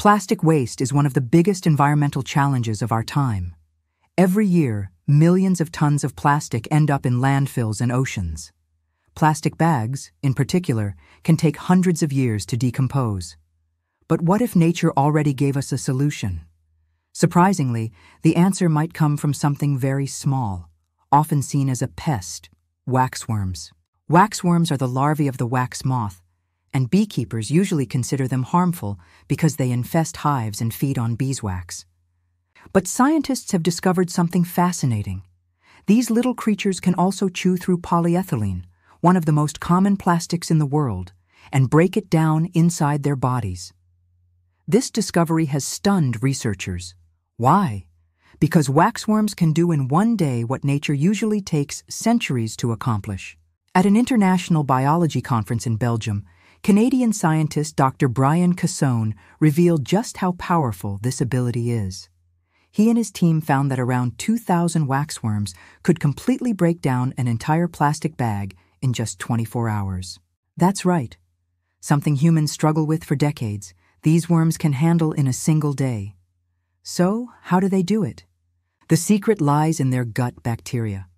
Plastic waste is one of the biggest environmental challenges of our time. Every year, millions of tons of plastic end up in landfills and oceans. Plastic bags, in particular, can take hundreds of years to decompose. But what if nature already gave us a solution? Surprisingly, the answer might come from something very small, often seen as a pest waxworms. Waxworms are the larvae of the wax moth, and beekeepers usually consider them harmful because they infest hives and feed on beeswax. But scientists have discovered something fascinating. These little creatures can also chew through polyethylene, one of the most common plastics in the world, and break it down inside their bodies. This discovery has stunned researchers. Why? Because waxworms can do in one day what nature usually takes centuries to accomplish. At an international biology conference in Belgium, Canadian scientist Dr. Bryan Cassone revealed just how powerful this ability is. He and his team found that around 2,000 waxworms could completely break down an entire plastic bag in just 24 hours. That's right. Something humans struggle with for decades, these worms can handle in a single day. So, how do they do it? The secret lies in their gut bacteria.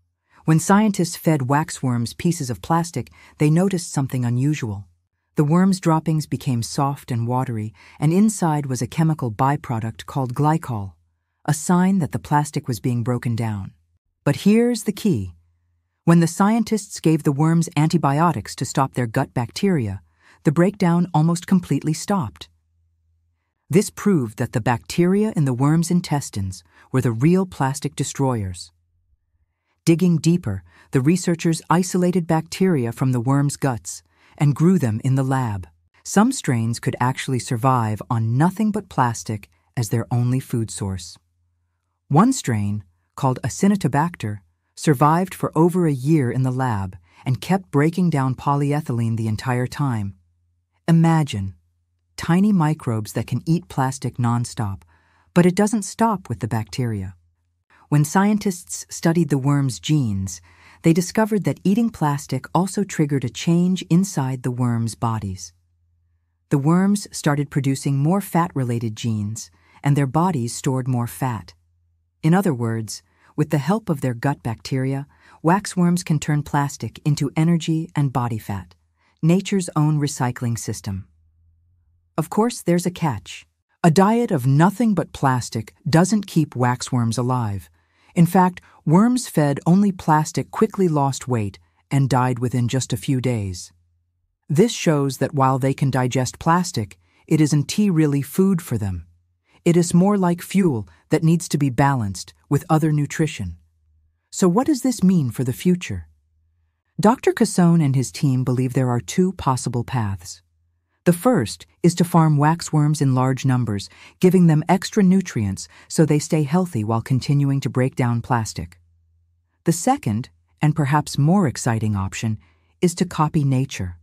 When scientists fed waxworms pieces of plastic, they noticed something unusual. The worm's droppings became soft and watery, and inside was a chemical byproduct called glycol, a sign that the plastic was being broken down. But here's the key. When the scientists gave the worms antibiotics to stop their gut bacteria, the breakdown almost completely stopped. This proved that the bacteria in the worm's intestines were the real plastic destroyers. Digging deeper, the researchers isolated bacteria from the worm's guts and grew them in the lab. Some strains could actually survive on nothing but plastic as their only food source. One strain, called Acinetobacter, survived for over a year in the lab and kept breaking down polyethylene the entire time. Imagine tiny microbes that can eat plastic nonstop, but it doesn't stop with the bacteria. When scientists studied the worm's genes, they discovered that eating plastic also triggered a change inside the worms' bodies. The worms started producing more fat related genes, and their bodies stored more fat. In other words, with the help of their gut bacteria, waxworms can turn plastic into energy and body fat, nature's own recycling system. Of course, there's a catch. A diet of nothing but plastic doesn't keep waxworms alive. In fact, worms fed only plastic quickly lost weight and died within just a few days. This shows that while they can digest plastic, it isn't really food for them. It is more like fuel that needs to be balanced with other nutrition. So, what does this mean for the future? Dr. Cassone and his team believe there are two possible paths. The first is to farm waxworms in large numbers, giving them extra nutrients so they stay healthy while continuing to break down plastic. The second, and perhaps more exciting option, is to copy nature.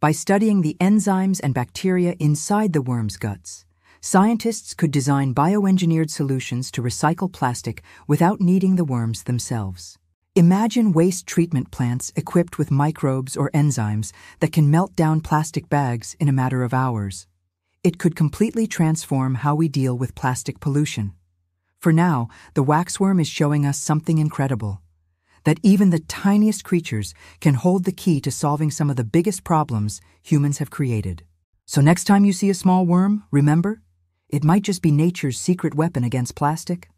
By studying the enzymes and bacteria inside the worm's guts, scientists could design bioengineered solutions to recycle plastic without needing the worms themselves. Imagine waste treatment plants equipped with microbes or enzymes that can melt down plastic bags in a matter of hours. It could completely transform how we deal with plastic pollution. For now, the waxworm is showing us something incredible that even the tiniest creatures can hold the key to solving some of the biggest problems humans have created. So, next time you see a small worm, remember, it might just be nature's secret weapon against plastic.